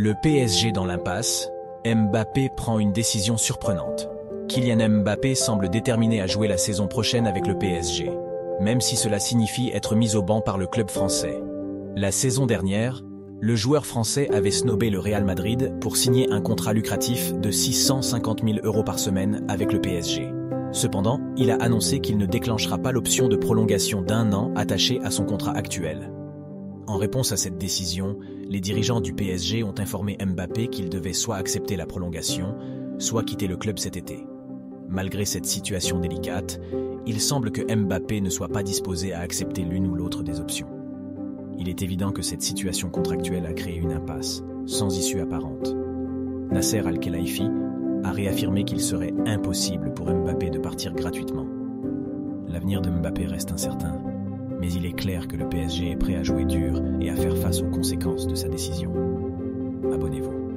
Le PSG dans l'impasse, Mbappé prend une décision surprenante. Kylian Mbappé semble déterminé à jouer la saison prochaine avec le PSG, même si cela signifie être mis au banc par le club français. La saison dernière, le joueur français avait snobé le Real Madrid pour signer un contrat lucratif de 650 000 euros par semaine avec le PSG. Cependant, il a annoncé qu'il ne déclenchera pas l'option de prolongation d'un an attachée à son contrat actuel. En réponse à cette décision, les dirigeants du PSG ont informé Mbappé qu'il devait soit accepter la prolongation, soit quitter le club cet été. Malgré cette situation délicate, il semble que Mbappé ne soit pas disposé à accepter l'une ou l'autre des options. Il est évident que cette situation contractuelle a créé une impasse, sans issue apparente. Nasser Al-Khelaifi a réaffirmé qu'il serait impossible pour Mbappé de partir gratuitement. L'avenir de Mbappé reste incertain, mais il est clair que le PSG est prêt à jouer dur et à faire face aux conséquences de sa décision. Abonnez-vous.